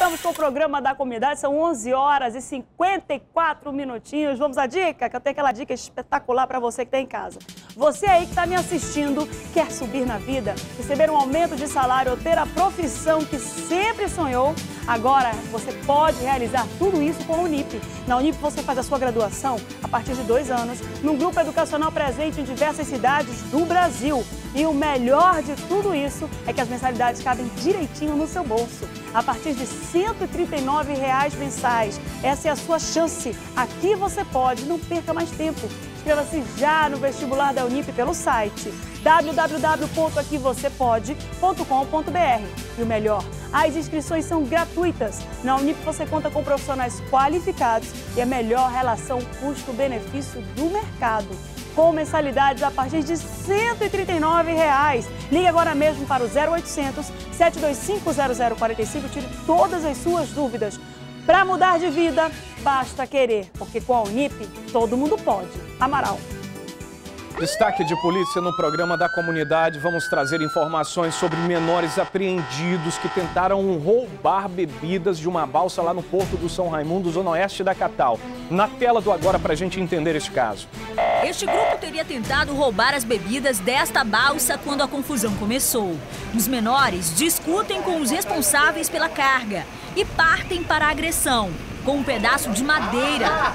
Voltamos com o programa da comunidade, são 11 horas e 54 minutinhos. Vamos à dica, que eu tenho aquela dica espetacular para você que está em casa. Você aí que está me assistindo, quer subir na vida, receber um aumento de salário ou ter a profissão que sempre sonhou? Agora você pode realizar tudo isso com a Unip. Na Unip você faz a sua graduação a partir de dois anos, num grupo educacional presente em diversas cidades do Brasil. E o melhor de tudo isso é que as mensalidades cabem direitinho no seu bolso. A partir de 139 reais mensais. Essa é a sua chance. Aqui você pode, não perca mais tempo. Inscreva-se já no vestibular da Unip pelo site www.aquivocepode.com.br. E o melhor, as inscrições são gratuitas. Na Unip você conta com profissionais qualificados e a melhor relação custo-benefício do mercado. Com mensalidades a partir de 139 reais. Ligue agora mesmo para o 0800 725 0045 e tire todas as suas dúvidas. Para mudar de vida, basta querer, porque com a Unip todo mundo pode. Amaral. Destaque de polícia no programa da comunidade. Vamos trazer informações sobre menores apreendidos que tentaram roubar bebidas de uma balsa lá no Porto do São Raimundo, zona oeste da capital. Na tela do agora para a gente entender esse caso. Este grupo teria tentado roubar as bebidas desta balsa quando a confusão começou. Os menores discutem com os responsáveis pela carga e partem para a agressão com um pedaço de madeira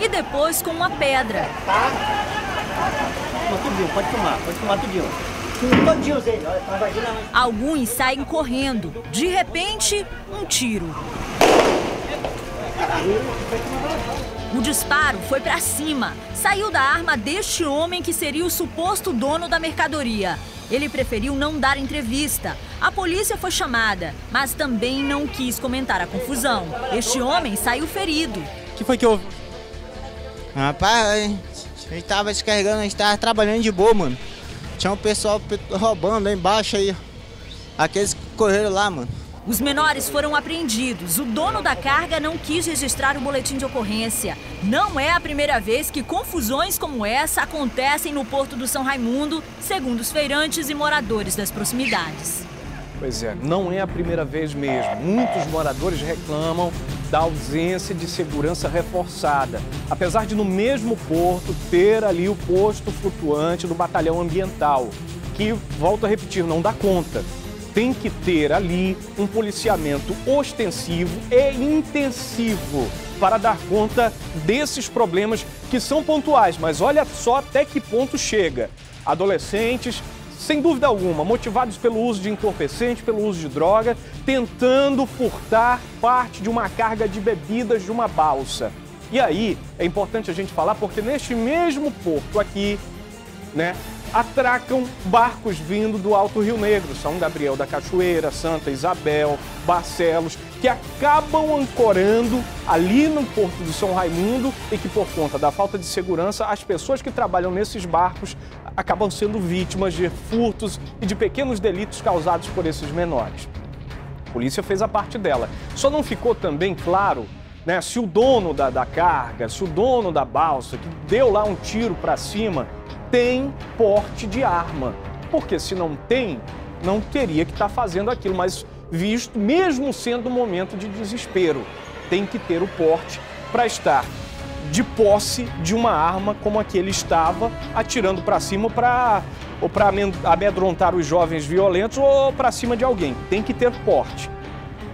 e depois com uma pedra. Tudinho, pode tomar, pode tomar tudinho. Alguns saem correndo. De repente, um tiro. O disparo foi para cima. Saiu da arma deste homem que seria o suposto dono da mercadoria. Ele preferiu não dar entrevista. A polícia foi chamada, mas também não quis comentar a confusão. Este homem saiu ferido. O que foi que houve? Rapaz, a gente tava descarregando, a gente tava trabalhando de boa, mano. Tinha um pessoal roubando lá embaixo aí. Aqueles que correram lá, mano. Os menores foram apreendidos. O dono da carga não quis registrar o boletim de ocorrência. Não é a primeira vez que confusões como essa acontecem no Porto do São Raimundo, segundo os feirantes e moradores das proximidades. Pois é, não é a primeira vez mesmo. Muitos moradores reclamam da ausência de segurança reforçada. Apesar de no mesmo porto ter ali o posto flutuante do batalhão ambiental, que, volto a repetir, não dá conta. Tem que ter ali um policiamento ostensivo e intensivo para dar conta desses problemas que são pontuais, mas olha só até que ponto chega. Adolescentes sem dúvida alguma, motivados pelo uso de entorpecente, pelo uso de droga, tentando furtar parte de uma carga de bebidas de uma balsa. E aí é importante a gente falar porque neste mesmo porto aqui, né, atracam barcos vindo do Alto Rio Negro, São Gabriel da Cachoeira, Santa Isabel, Barcelos, que acabam ancorando ali no Porto de São Raimundo e que, por conta da falta de segurança, as pessoas que trabalham nesses barcos acabam sendo vítimas de furtos e de pequenos delitos causados por esses menores. A polícia fez a parte dela. Só não ficou também claro né, se o dono da, da carga, se o dono da balsa, que deu lá um tiro para cima, tem porte de arma. Porque se não tem, não teria que estar tá fazendo aquilo. Mas visto, mesmo sendo um momento de desespero, tem que ter o porte para estar de posse de uma arma como a que ele estava atirando para cima para ou para amedrontar os jovens violentos ou para cima de alguém. Tem que ter porte.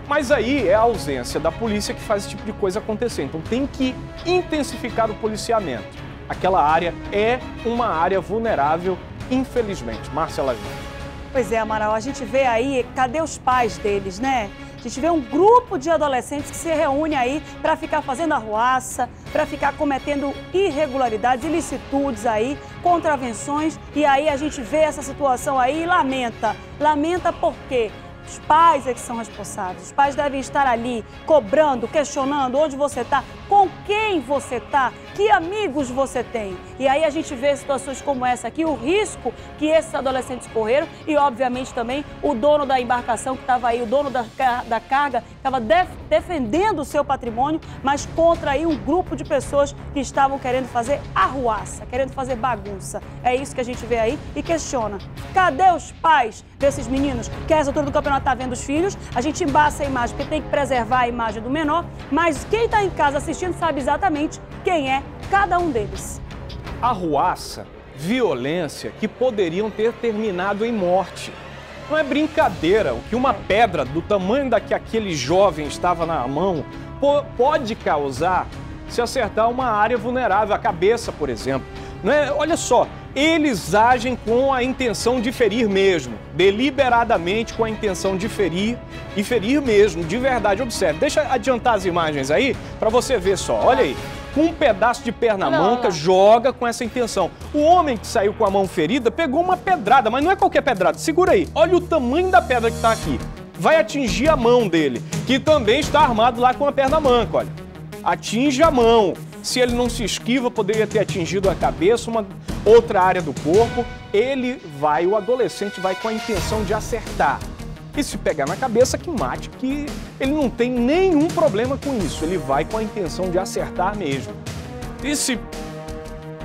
Mas aí é a ausência da polícia que faz esse tipo de coisa acontecer. Então tem que intensificar o policiamento. Aquela área é uma área vulnerável, infelizmente. Marcela Pois é, Amaral, a gente vê aí, cadê os pais deles, né? A gente vê um grupo de adolescentes que se reúne aí para ficar fazendo arruaça, para ficar cometendo irregularidades, ilicitudes aí, contravenções. E aí a gente vê essa situação aí e lamenta. Lamenta por quê? Os pais é que são responsáveis. Os pais devem estar ali cobrando, questionando onde você está, com quem você está, que amigos você tem. E aí a gente vê situações como essa aqui, o risco que esses adolescentes correram e, obviamente, também o dono da embarcação que estava aí, o dono da, da carga, estava def defendendo o seu patrimônio, mas contra aí um grupo de pessoas que estavam querendo fazer arruaça, querendo fazer bagunça. É isso que a gente vê aí e questiona. Cadê os pais desses meninos que a altura do campeonato está vendo os filhos, a gente embaça a imagem porque tem que preservar a imagem do menor, mas quem está em casa assistindo sabe exatamente quem é cada um deles. Arruaça, violência que poderiam ter terminado em morte. Não é brincadeira o que uma pedra do tamanho da que aquele jovem estava na mão pode causar se acertar uma área vulnerável, a cabeça, por exemplo. Não é? Olha só, eles agem com a intenção de ferir mesmo, deliberadamente com a intenção de ferir e ferir mesmo, de verdade. Observe, deixa adiantar as imagens aí para você ver só. Olha aí, com um pedaço de perna manca, joga com essa intenção. O homem que saiu com a mão ferida pegou uma pedrada, mas não é qualquer pedrada. Segura aí, olha o tamanho da pedra que está aqui. Vai atingir a mão dele, que também está armado lá com a perna manca, olha. Atinge a mão. Se ele não se esquiva, poderia ter atingido a cabeça, uma outra área do corpo. Ele vai, o adolescente vai com a intenção de acertar. E se pegar na cabeça, que mate, que ele não tem nenhum problema com isso. Ele vai com a intenção de acertar mesmo. E se.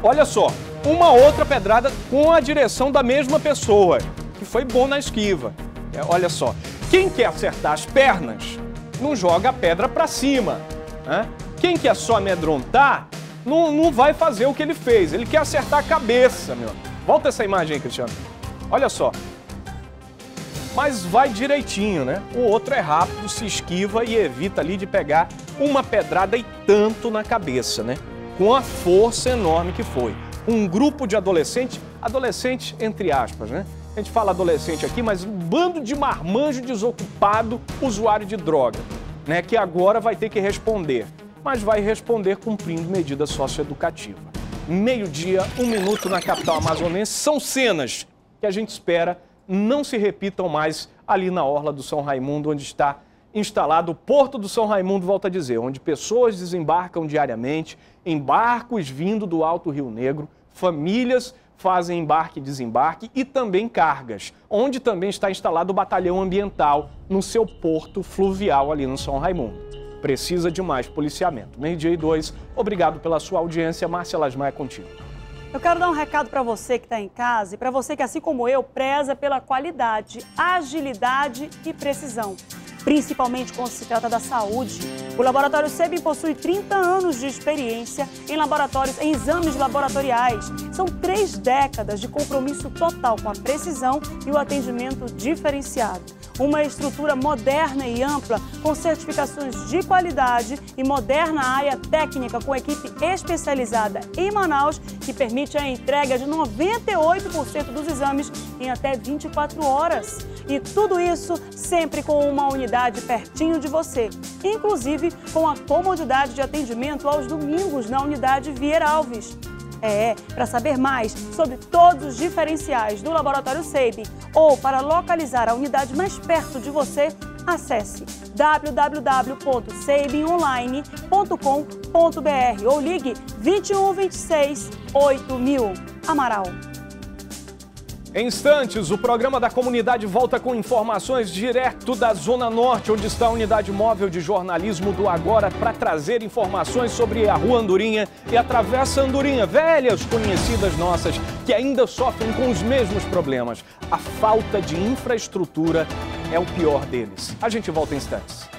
Olha só, uma outra pedrada com a direção da mesma pessoa, que foi bom na esquiva. É, olha só, quem quer acertar as pernas, não joga a pedra para cima. Né? Quem quer só amedrontar, não, não vai fazer o que ele fez. Ele quer acertar a cabeça, meu. Volta essa imagem aí, Cristiano. Olha só. Mas vai direitinho, né? O outro é rápido, se esquiva e evita ali de pegar uma pedrada e tanto na cabeça, né? Com a força enorme que foi. Um grupo de adolescentes, adolescentes entre aspas, né? A gente fala adolescente aqui, mas um bando de marmanjo desocupado, usuário de droga, né? Que agora vai ter que responder mas vai responder cumprindo medida socioeducativa. Meio-dia, um minuto na capital amazonense, são cenas que a gente espera não se repitam mais ali na orla do São Raimundo, onde está instalado o Porto do São Raimundo, volta a dizer, onde pessoas desembarcam diariamente em barcos vindo do Alto Rio Negro, famílias fazem embarque e desembarque e também cargas, onde também está instalado o batalhão ambiental no seu porto fluvial ali no São Raimundo precisa de mais policiamento. Meio-dia e dois, obrigado pela sua audiência. Márcia Lasmar é contigo. Eu quero dar um recado para você que está em casa e para você que, assim como eu, preza pela qualidade, agilidade e precisão principalmente quando se trata da saúde. O Laboratório SEBIN possui 30 anos de experiência em laboratórios, em exames laboratoriais. São três décadas de compromisso total com a precisão e o atendimento diferenciado. Uma estrutura moderna e ampla, com certificações de qualidade e moderna área técnica com equipe especializada em Manaus, que permite a entrega de 98% dos exames em até 24 horas. E tudo isso sempre com uma unidade pertinho de você, inclusive com a comodidade de atendimento aos domingos na unidade Vieira Alves. É, para saber mais sobre todos os diferenciais do Laboratório SEIB ou para localizar a unidade mais perto de você, acesse www.seibonline.com.br ou ligue 2126 8000. Amaral. Em instantes, o programa da comunidade volta com informações direto da Zona Norte, onde está a unidade móvel de jornalismo do Agora, para trazer informações sobre a Rua Andorinha e a Travessa Andorinha, velhas conhecidas nossas, que ainda sofrem com os mesmos problemas. A falta de infraestrutura é o pior deles. A gente volta em instantes.